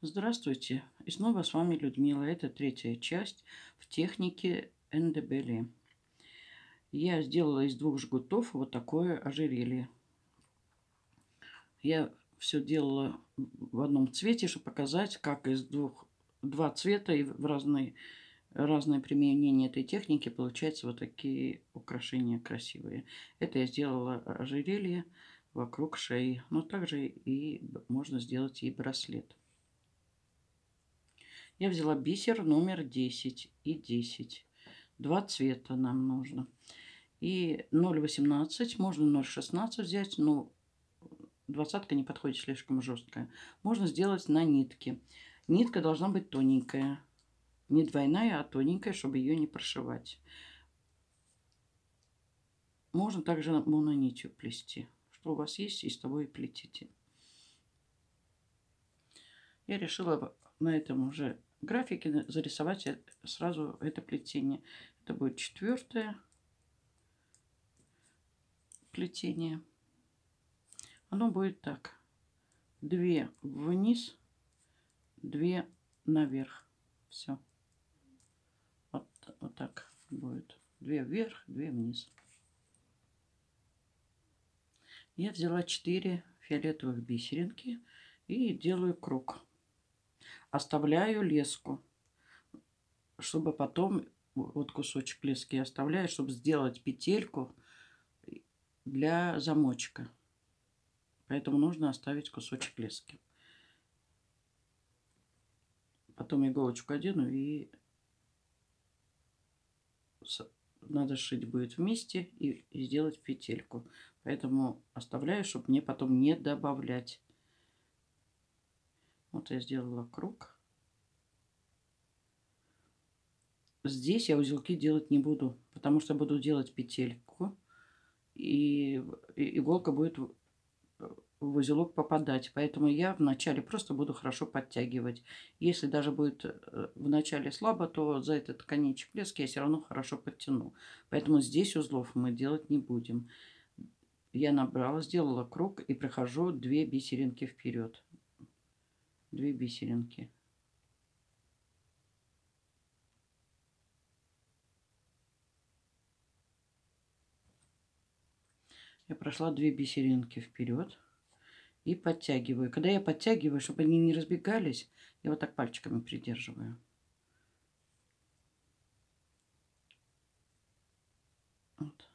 Здравствуйте! И снова с вами Людмила. Это третья часть в технике Эндебели. Я сделала из двух жгутов вот такое ожерелье. Я все делала в одном цвете, чтобы показать, как из двух два цвета и в разные, разное применение этой техники получается вот такие украшения красивые. Это я сделала ожерелье вокруг шеи. Но также и можно сделать и браслет. Я взяла бисер номер 10 и 10. Два цвета нам нужно. И 0,18, можно 0,16 взять, но двадцатка не подходит слишком жесткая. Можно сделать на нитке. Нитка должна быть тоненькая. Не двойная, а тоненькая, чтобы ее не прошивать. Можно также мононитью плести. Что у вас есть, из того и плетите. Я решила на этом уже графике зарисовать сразу это плетение. Это будет четвертое плетение. Оно будет так. Две вниз, две наверх. Все. Вот, вот так будет. Две вверх, две вниз. Я взяла 4 фиолетовых бисеринки и делаю круг оставляю леску, чтобы потом, вот кусочек лески оставляю, чтобы сделать петельку для замочка. Поэтому нужно оставить кусочек лески. Потом иголочку одену и надо шить будет вместе и, сделать петельку. Поэтому оставляю, чтобы мне потом не добавлять. Вот я сделала круг. Здесь я узелки делать не буду, потому что буду делать петельку. И иголка будет в узелок попадать. Поэтому я вначале просто буду хорошо подтягивать. Если даже будет э, вначале слабо, то за этот конечек лески я все равно хорошо подтяну. Поэтому здесь узлов мы делать не будем. Я набрала, сделала круг и прохожу две бисеринки вперед две бисеринки. Я прошла две бисеринки вперед и подтягиваю. Когда я подтягиваю, чтобы они не разбегались, я вот так пальчиками придерживаю. Вот.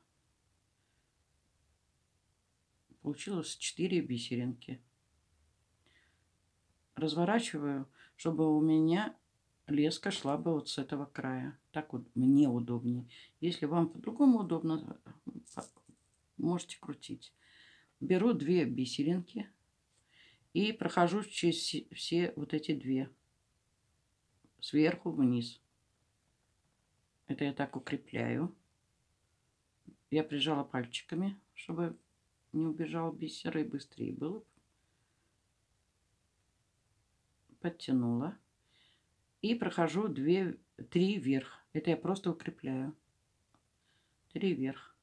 Получилось 4 бисеринки разворачиваю, чтобы у меня леска шла бы вот с этого края. Так вот мне удобнее. Если вам по-другому удобно, можете крутить. Беру две бисеринки и прохожу через все вот эти две. Сверху вниз. Это я так укрепляю. Я прижала пальчиками, чтобы не убежал бисер и быстрее было подтянула. И прохожу 2, 3 вверх. Это я просто укрепляю. 3 вверх.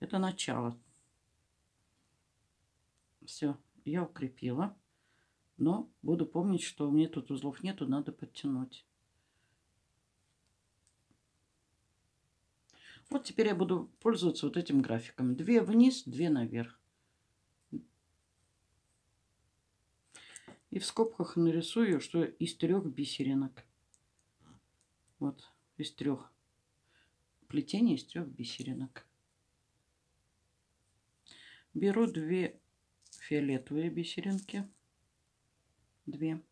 Это начало. Все, я укрепила. Но буду помнить, что меня тут узлов нету, надо подтянуть. Вот теперь я буду пользоваться вот этим графиком. Две вниз, две наверх. И в скобках нарисую, что из трех бисеринок. Вот, из трех. Плетение из трех бисеринок. Беру две фиолетовые бисеринки. Две.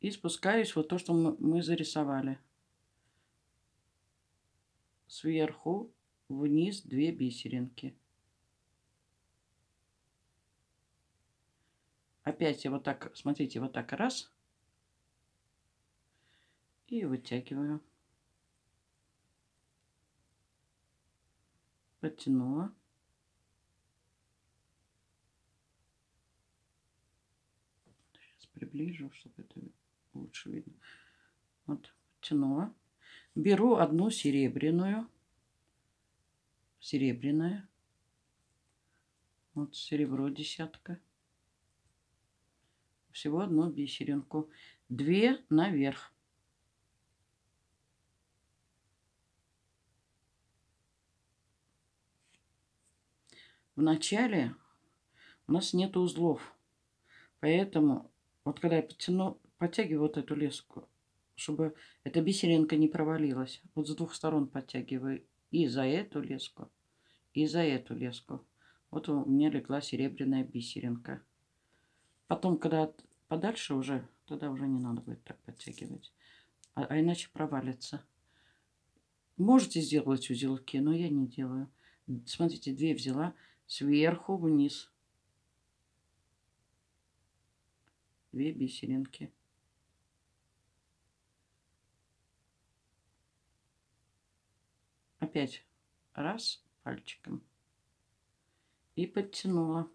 И спускаюсь вот то, что мы зарисовали. Сверху вниз две бисеринки. Опять я вот так, смотрите, вот так раз. И вытягиваю. Подтянула. Сейчас приближу, чтобы это лучше видно. Вот, подтянула. Беру одну серебряную. Серебряная. Вот серебро десятка. Всего одну бисеринку. Две наверх. В начале у нас нет узлов. Поэтому вот когда я потяну, подтягиваю вот эту леску, чтобы эта бисеринка не провалилась. Вот с двух сторон подтягиваю и за эту леску, и за эту леску. Вот у меня легла серебряная бисеринка. Потом, когда подальше уже, тогда уже не надо будет так подтягивать. А, а иначе провалится. Можете сделать узелки, но я не делаю. Смотрите, две взяла сверху вниз. Две бисеринки. Опять раз пальчиком и подтянула.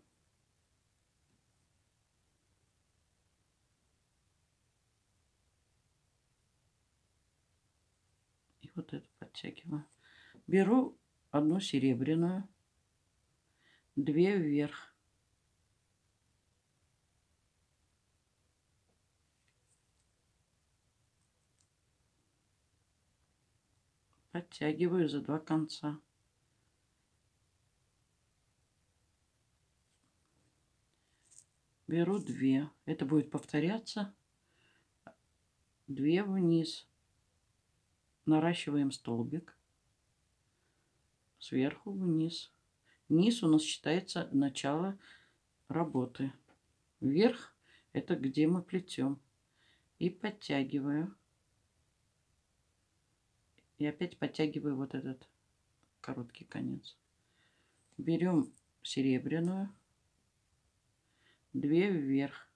Вот эту подтягиваю. Беру одну серебряную, две вверх. Подтягиваю за два конца. беру две. Это будет повторяться. Две вниз. Наращиваем столбик. Сверху вниз. Низ у нас считается начало работы. Вверх это где мы плетем. И подтягиваю. И опять подтягиваю вот этот короткий конец. Берем серебряную две вверх.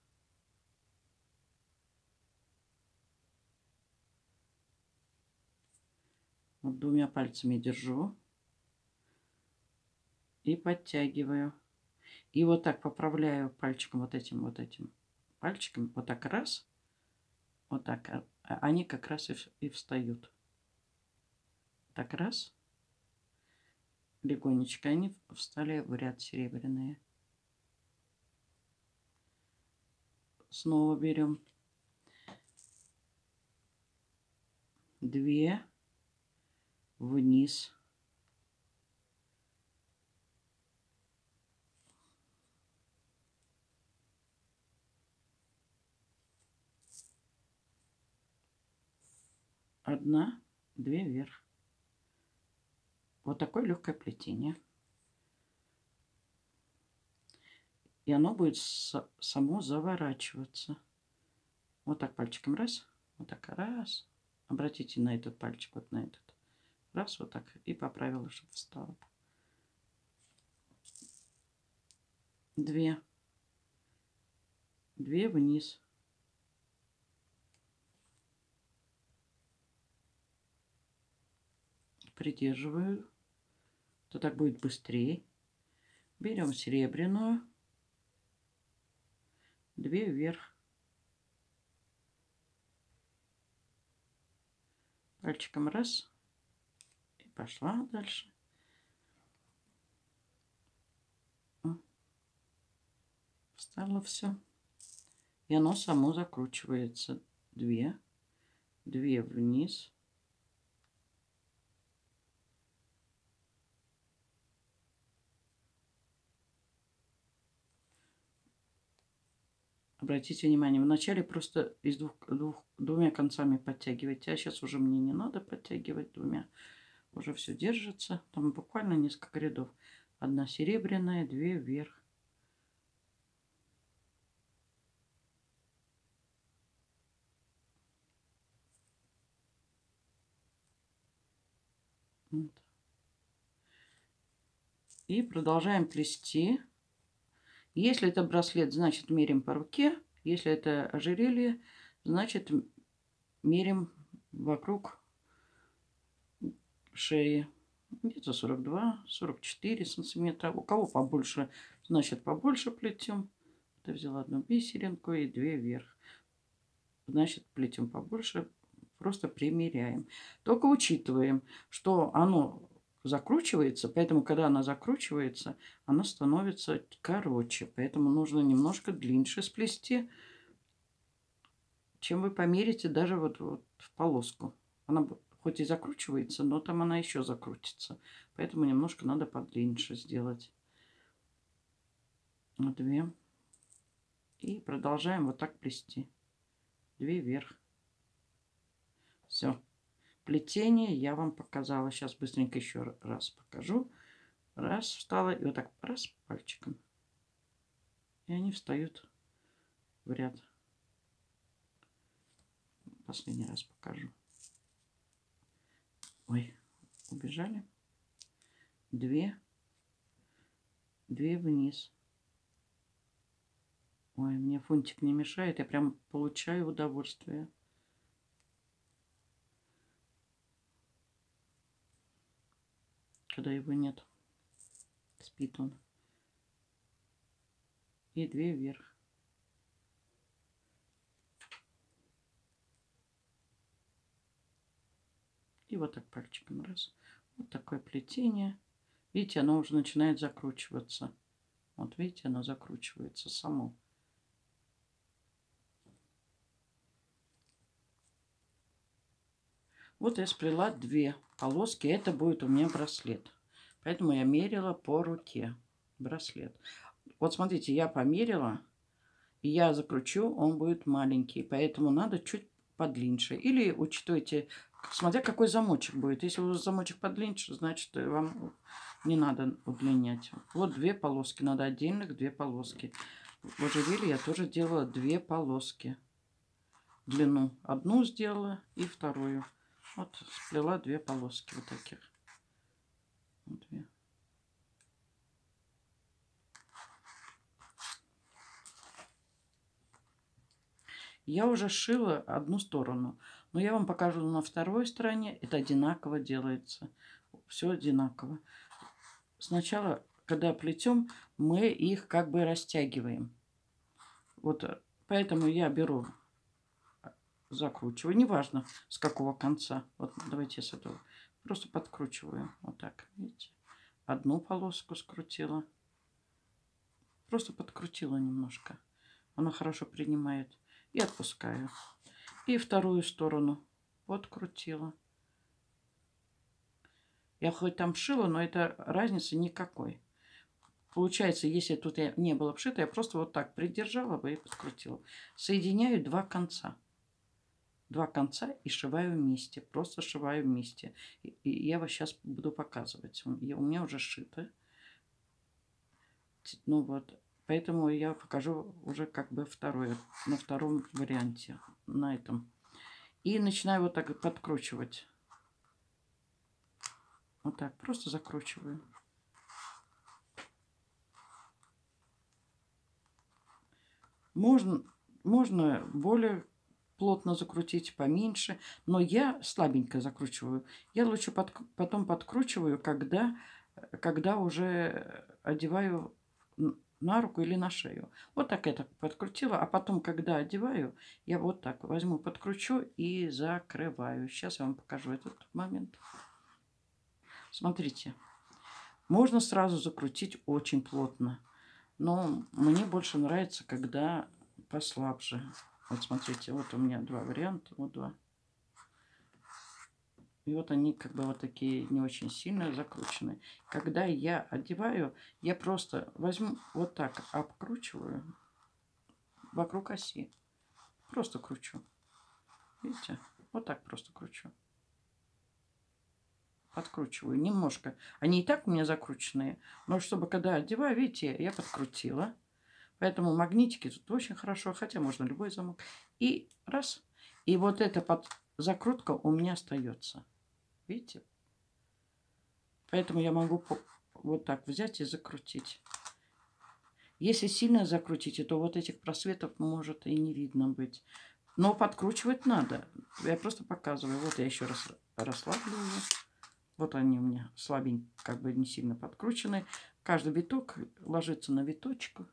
Вот двумя пальцами держу и подтягиваю. И вот так поправляю пальчиком вот этим вот этим пальчиком. Вот так раз. Вот так. А, а они как раз и, и встают. Так раз. Легонечко они встали в ряд серебряные. снова берем две вниз одна две вверх вот такое легкое плетение И оно будет само заворачиваться. Вот так пальчиком раз. Вот так раз. Обратите на этот пальчик, вот на этот. Раз, вот так. И поправила, чтобы встало. Две. Две вниз. Придерживаю. То так будет быстрее. Берем серебряную две вверх. Пальчиком раз. И пошла дальше. Встало все. И оно само закручивается. Две. Две вниз. Обратите внимание, вначале просто из двух, двух, двумя концами подтягивайте, а сейчас уже мне не надо подтягивать двумя. Уже все держится. Там буквально несколько рядов. Одна серебряная, две вверх. Вот. И продолжаем плести. Если это браслет, значит мерим по руке. Если это ожерелье, значит мерим вокруг шеи. Где-то 42-44 сантиметра. У кого побольше, значит побольше плетем. Я взяла одну бисеринку и две вверх. Значит плетем побольше. Просто примеряем. Только учитываем, что оно закручивается, поэтому, когда она закручивается, она становится короче. Поэтому нужно немножко длиннее сплести, чем вы померите даже вот, вот в полоску. Она хоть и закручивается, но там она еще закрутится. Поэтому немножко надо подлиннее сделать. Две. И продолжаем вот так плести. Две вверх. Все. Плетение я вам показала. Сейчас быстренько еще раз покажу. Раз, встала. И вот так раз пальчиком. И они встают в ряд. Последний раз покажу. Ой, убежали. Две. Две вниз. Ой, мне фунтик не мешает. Я прям получаю удовольствие. Когда его нет. Спит он. И две вверх. И вот так пальчиком раз. Вот такое плетение. Видите, оно уже начинает закручиваться. Вот видите, оно закручивается само. Вот я сплела две полоски. Это будет у меня браслет. Поэтому я мерила по руке браслет. Вот смотрите, я померила. И я закручу, он будет маленький. Поэтому надо чуть подлиннее. Или учитывайте, смотря какой замочек будет. Если у вас замочек подлиннее, значит вам не надо удлинять. Вот две полоски. Надо отдельных две полоски. В ожерелье я тоже делала две полоски. Длину одну сделала и вторую. Вот сплела две полоски вот таких. Две. Я уже шила одну сторону. Но я вам покажу на второй стороне. Это одинаково делается. Все одинаково. Сначала, когда плетем, мы их как бы растягиваем. Вот поэтому я беру закручиваю. Неважно, с какого конца. Вот давайте с этого. Просто подкручиваю. Вот так, видите. Одну полоску скрутила. Просто подкрутила немножко. Она хорошо принимает. И отпускаю. И вторую сторону подкрутила. Я хоть там шила, но это разницы никакой. Получается, если тут я не было вшито, я просто вот так придержала бы и подкрутила. Соединяю два конца два конца и шиваю вместе. Просто шиваю вместе. И, и я вас сейчас буду показывать. У меня уже сшито. Ну вот. Поэтому я покажу уже как бы второе. На втором варианте. На этом. И начинаю вот так подкручивать. Вот так. Просто закручиваю. Можно, можно более плотно закрутить, поменьше. Но я слабенько закручиваю. Я лучше под, потом подкручиваю, когда, когда уже одеваю на руку или на шею. Вот так я так подкрутила. А потом, когда одеваю, я вот так возьму, подкручу и закрываю. Сейчас я вам покажу этот момент. Смотрите. Можно сразу закрутить очень плотно. Но мне больше нравится, когда послабже. Вот смотрите, вот у меня два варианта, вот два. И вот они как бы вот такие не очень сильно закручены. Когда я одеваю, я просто возьму вот так, обкручиваю вокруг оси. Просто кручу. Видите? Вот так просто кручу. Подкручиваю немножко. Они и так у меня закрученные. Но чтобы когда одеваю, видите, я подкрутила. Поэтому магнитики тут очень хорошо, хотя можно любой замок. И раз. И вот эта под закрутка у меня остается. Видите? Поэтому я могу вот так взять и закрутить. Если сильно закрутите, то вот этих просветов может и не видно быть. Но подкручивать надо. Я просто показываю. Вот я еще раз расслаблю его. Вот они у меня слабенько, как бы не сильно подкручены. Каждый виток ложится на виточку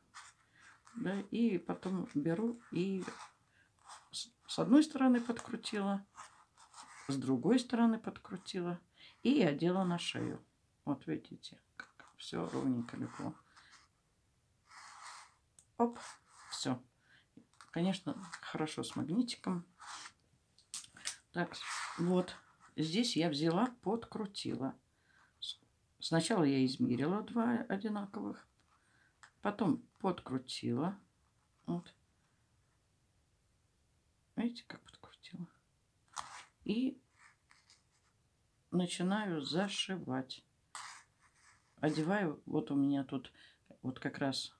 да, и потом беру и с одной стороны подкрутила, с другой стороны подкрутила и одела на шею. Вот видите, как все ровненько легло. Оп, все. Конечно, хорошо с магнитиком. Так, вот. Здесь я взяла, подкрутила. Сначала я измерила два одинаковых. Потом подкрутила. Вот. Видите, как подкрутила? И начинаю зашивать. Одеваю, вот у меня тут вот как раз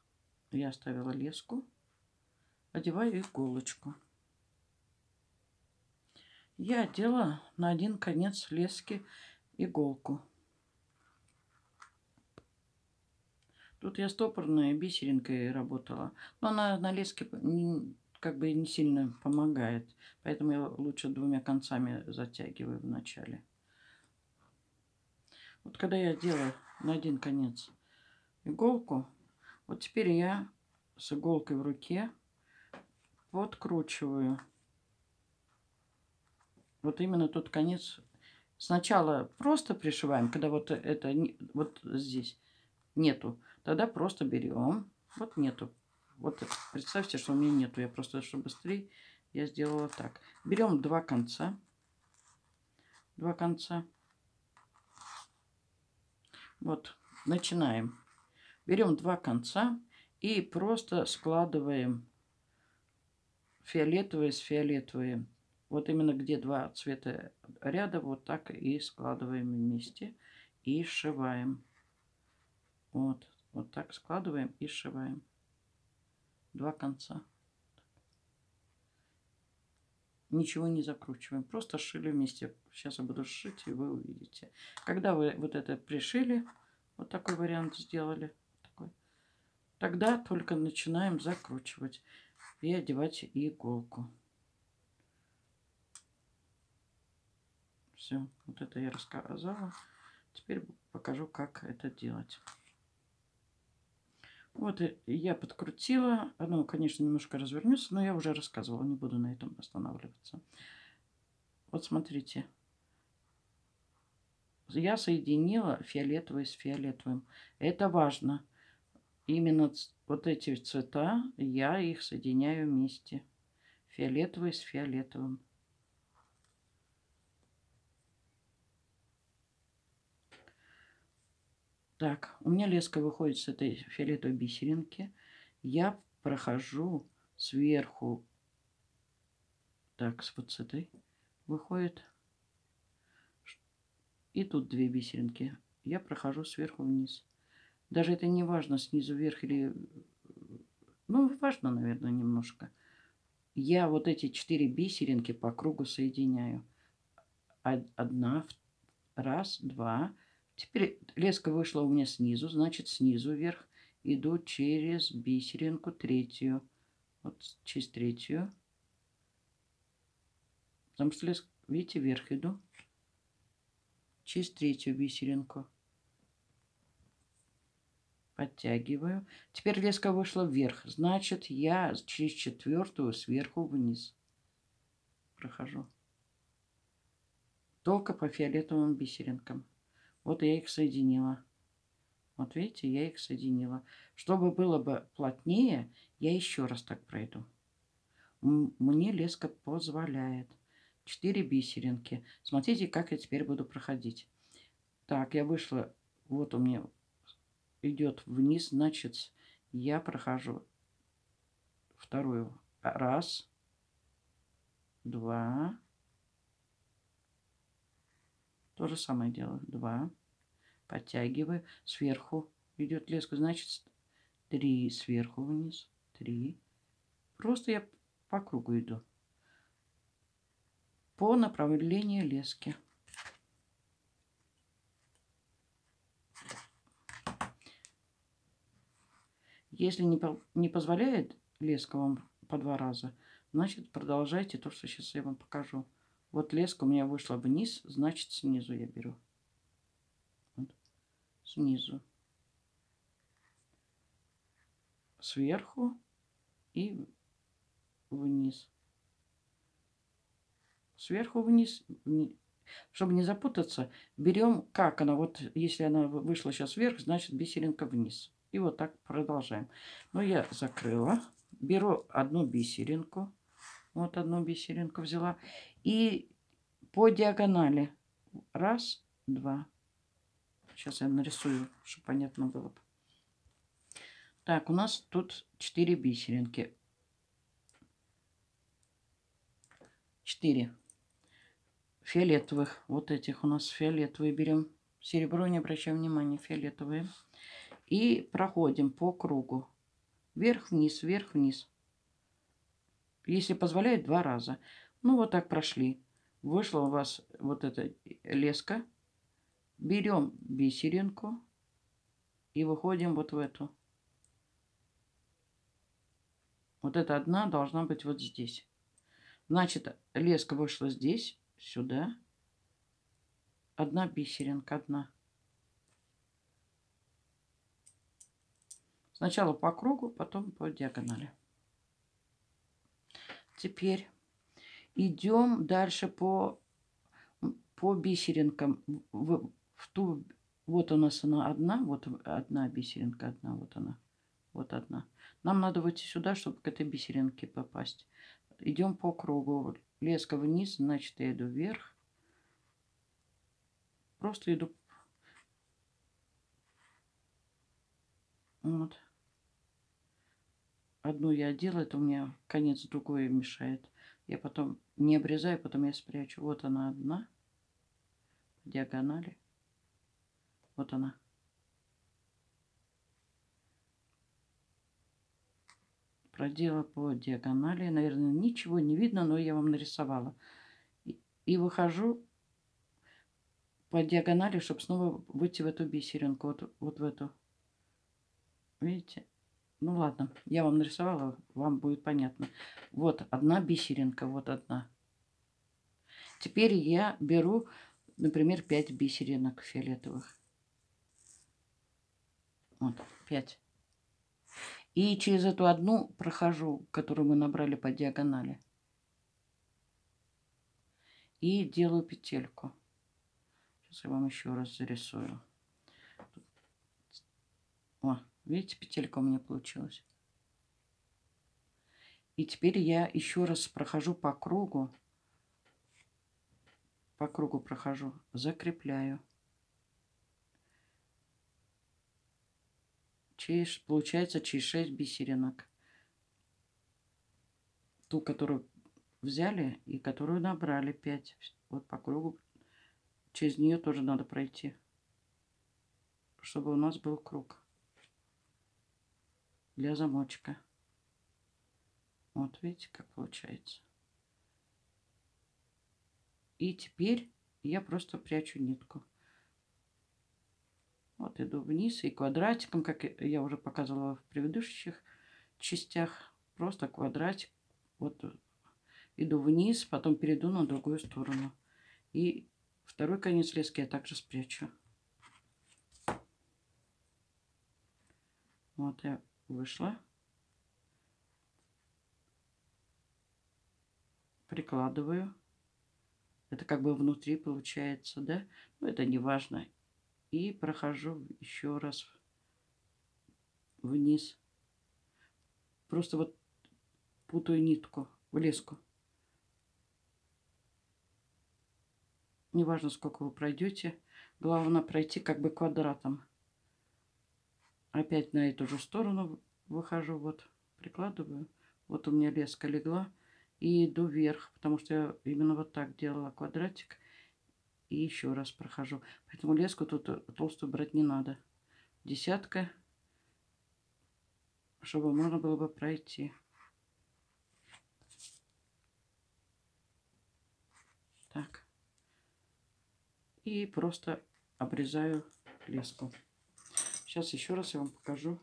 я оставила леску. Одеваю иголочку. Я одела на один конец лески иголку. Тут я стопорной бисеринкой работала. Но она на леске как бы не сильно помогает. Поэтому я лучше двумя концами затягиваю вначале. Вот когда я делаю на один конец иголку, вот теперь я с иголкой в руке подкручиваю. Вот именно тот конец. Сначала просто пришиваем, когда вот это вот здесь нету. Тогда просто берем. Вот нету. Вот представьте, что у меня нету. Я просто, чтобы быстрее, я сделала так. Берем два конца. Два конца. Вот, начинаем. Берем два конца и просто складываем фиолетовые с фиолетовые. Вот именно где два цвета ряда, вот так и складываем вместе и сшиваем. Вот, вот так складываем и сшиваем. Два конца. Ничего не закручиваем, просто сшили вместе. Сейчас я буду сшить, и вы увидите. Когда вы вот это пришили, вот такой вариант сделали, такой, тогда только начинаем закручивать и одевать иголку. Все, вот это я рассказала. Теперь покажу, как это делать. Вот я подкрутила. Оно, конечно, немножко развернется, но я уже рассказывала, не буду на этом останавливаться. Вот смотрите. Я соединила фиолетовый с фиолетовым. Это важно. Именно вот эти цвета, я их соединяю вместе. Фиолетовый с фиолетовым. Так, у меня леска выходит с этой фиолетовой бисеринки. Я прохожу сверху. Так, вот с этой выходит. И тут две бисеринки. Я прохожу сверху вниз. Даже это не важно, снизу вверх или... Ну, важно, наверное, немножко. Я вот эти четыре бисеринки по кругу соединяю. Одна, раз, два, Теперь леска вышла у меня снизу, значит снизу вверх иду через бисеринку третью. Вот через третью. Потому что леска, видите, вверх иду. Через третью бисеринку. Подтягиваю. Теперь леска вышла вверх. Значит, я через четвертую сверху вниз прохожу. Только по фиолетовым бисеринкам. Вот я их соединила. Вот видите, я их соединила. Чтобы было бы плотнее, я еще раз так пройду. Мне леска позволяет. Четыре бисеринки. Смотрите, как я теперь буду проходить. Так, я вышла. Вот у меня идет вниз. Значит, я прохожу вторую. Раз. Два. То же самое делаю. Два. Подтягиваю. Сверху идет леска. Значит, три сверху вниз. Три. Просто я по кругу иду. По направлению лески. Если не, по, не позволяет леска вам по два раза, значит продолжайте то, что сейчас я вам покажу. Вот леска у меня вышла вниз, значит снизу я беру. Вот. Снизу. Сверху и вниз. Сверху вниз. Чтобы не запутаться, берем, как она, вот если она вышла сейчас вверх, значит бисеринка вниз. И вот так продолжаем. Но я закрыла. беру одну бисеринку. Вот одну бисеринку взяла. И по диагонали. Раз, два. Сейчас я нарисую, чтобы понятно было. Так, у нас тут 4 бисеринки. 4 фиолетовых. Вот этих у нас фиолетовые берем. Серебро не обращаем внимания, фиолетовые. И проходим по кругу. Вверх-вниз, вверх-вниз. Если позволяет, два раза. Ну, вот так прошли. Вышла у вас вот эта леска. Берем бисеринку и выходим вот в эту. Вот эта одна должна быть вот здесь. Значит, леска вышла здесь, сюда. Одна бисеринка, одна. Сначала по кругу, потом по диагонали. Теперь идем дальше по, по бисеринкам. В, в ту, вот у нас она одна, вот одна бисеринка, одна, вот она, вот одна. Нам надо выйти сюда, чтобы к этой бисеринке попасть. Идем по кругу. Леска вниз, значит, я иду вверх. Просто иду. Вот. Одну я одела, это у меня конец другой мешает. Я потом не обрезаю, потом я спрячу. Вот она одна. Диагонали. Вот она. Продела по диагонали. Наверное, ничего не видно, но я вам нарисовала. И, и выхожу по диагонали, чтобы снова выйти в эту бисеринку. Вот, вот в эту. Видите? Ну ладно, я вам нарисовала, вам будет понятно. Вот одна бисеринка, вот одна. Теперь я беру, например, 5 бисеринок фиолетовых. Вот, 5. И через эту одну прохожу, которую мы набрали по диагонали. И делаю петельку. Сейчас я вам еще раз зарисую. Видите, петелька у меня получилась. И теперь я еще раз прохожу по кругу. По кругу прохожу, закрепляю. Через, получается через 6 бисеринок. Ту, которую взяли и которую набрали 5. Вот по кругу. Через нее тоже надо пройти. Чтобы у нас был круг для замочка. Вот видите, как получается. И теперь я просто прячу нитку. Вот иду вниз и квадратиком, как я уже показывала в предыдущих частях, просто квадратик. Вот иду вниз, потом перейду на другую сторону. И второй конец лески я также спрячу. Вот я вышла. Прикладываю. Это как бы внутри получается, да? Но это не важно. И прохожу еще раз вниз. Просто вот путаю нитку в леску. Неважно, сколько вы пройдете. Главное пройти как бы квадратом опять на эту же сторону выхожу, вот, прикладываю. Вот у меня леска легла. И иду вверх, потому что я именно вот так делала квадратик. И еще раз прохожу. Поэтому леску тут э, толстую брать не надо. Десятка, чтобы можно было бы пройти. Так. И просто обрезаю леску. Сейчас еще раз я вам покажу,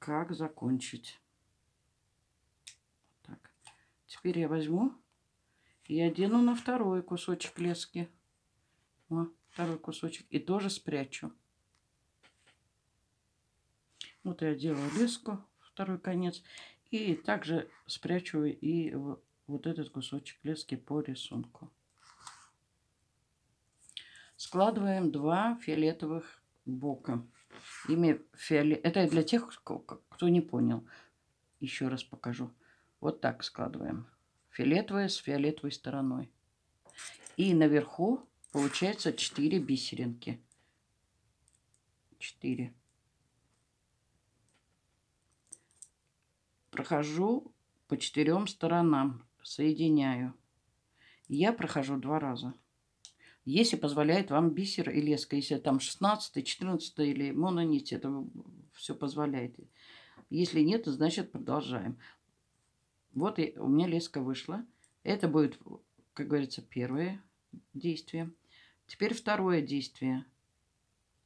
как закончить. Так. Теперь я возьму и одену на второй кусочек лески. О, второй кусочек. И тоже спрячу. Вот я делаю леску, второй конец. И также спрячу и вот этот кусочек лески по рисунку. Складываем два фиолетовых бока. Имя фиолет... Это для тех, кто не понял. Еще раз покажу. Вот так складываем. Фиолетовая с фиолетовой стороной. И наверху получается 4 бисеринки. 4. Прохожу по четырем сторонам, соединяю. Я прохожу два раза. Если позволяет вам бисер и леска, если там 16, 14 или мононить, это все позволяет. Если нет, значит продолжаем. Вот и у меня леска вышла. Это будет, как говорится, первое действие. Теперь второе действие.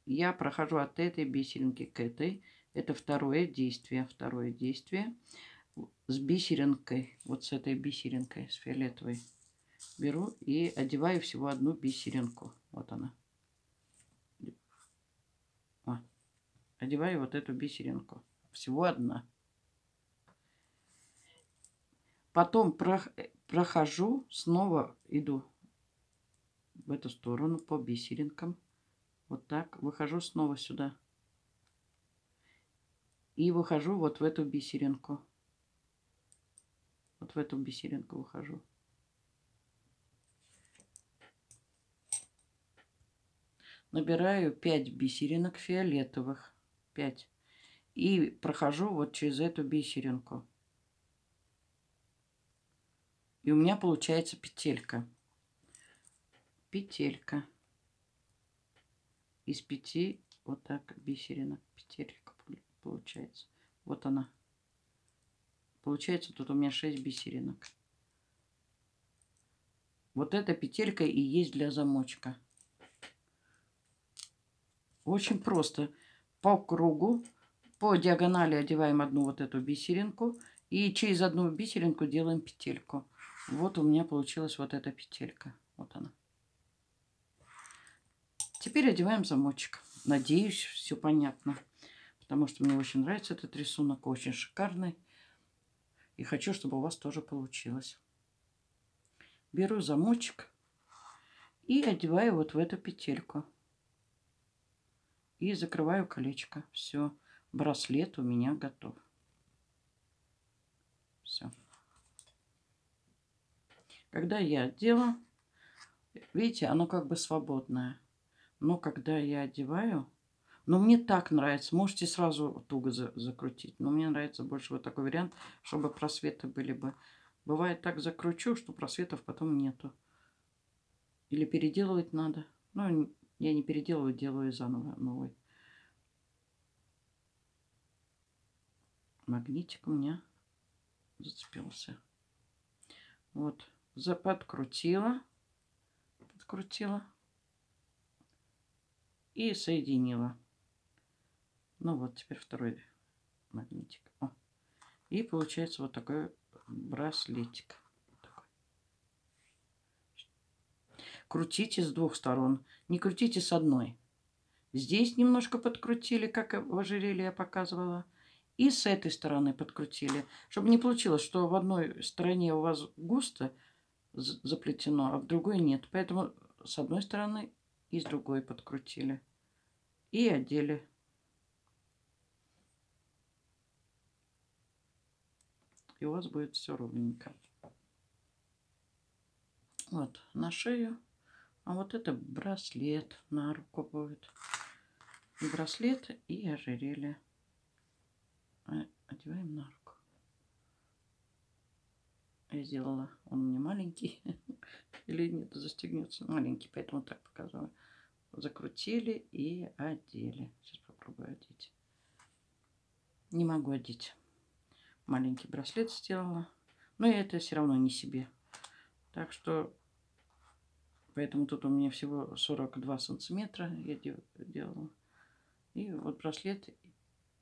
Я прохожу от этой бисеринки к этой. Это второе действие. Второе действие с бисеринкой. Вот с этой бисеринкой, с фиолетовой. Беру и одеваю всего одну бисеринку. Вот она. О, одеваю вот эту бисеринку. Всего одна. Потом прохожу, снова иду в эту сторону по бисеринкам. Вот так. Выхожу снова сюда. И выхожу вот в эту бисеринку. Вот в эту бисеринку выхожу. Набираю 5 бисеринок фиолетовых. 5. И прохожу вот через эту бисеринку. И у меня получается петелька. Петелька из пяти вот так бисеринок петелька получается. Вот она. Получается тут у меня 6 бисеринок. Вот эта петелька и есть для замочка. Очень просто. По кругу, по диагонали одеваем одну вот эту бисеринку. И через одну бисеринку делаем петельку. Вот у меня получилась вот эта петелька. Вот она. Теперь одеваем замочек. Надеюсь, все понятно. Потому что мне очень нравится этот рисунок. Очень шикарный. И хочу, чтобы у вас тоже получилось. Беру замочек и одеваю вот в эту петельку. И закрываю колечко. Все. Браслет у меня готов. Все. Когда я одела, видите, оно как бы свободное. Но когда я одеваю, но мне так нравится. Можете сразу туго за закрутить. Но мне нравится больше вот такой вариант, чтобы просветы были бы. Бывает так закручу, что просветов потом нету. Или переделывать надо. Ну, я не переделываю, делаю заново новый. Магнитик у меня зацепился. Вот, подкрутила. Подкрутила и соединила. Ну вот, теперь второй магнитик. О. И получается вот такой браслетик. Такой. Крутите с двух сторон. Не крутите с одной. Здесь немножко подкрутили, как в ожерелье я показывала. И с этой стороны подкрутили. Чтобы не получилось, что в одной стороне у вас густо заплетено, а в другой нет. Поэтому с одной стороны и с другой подкрутили. И одели. И у вас будет все ровненько. Вот, на шею. А вот это браслет на руку будет. Браслет, и ожерелье. А, одеваем на руку. Я сделала, он не маленький. Или нет, застегнется маленький, поэтому так показываю. Закрутили и одели. Сейчас попробую одеть. Не могу одеть. Маленький браслет сделала. Но это все равно не себе. Так что, поэтому тут у меня всего 42 сантиметра я делала. И вот браслет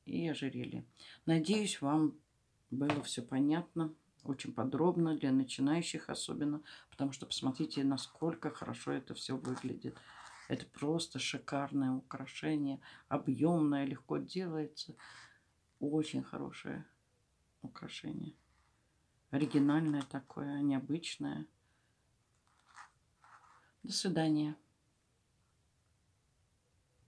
и ожерелье. Надеюсь, вам было все понятно очень подробно, для начинающих особенно, потому что посмотрите, насколько хорошо это все выглядит. Это просто шикарное украшение, объемное, легко делается. Очень хорошее украшение. Оригинальное такое, необычное. До свидания.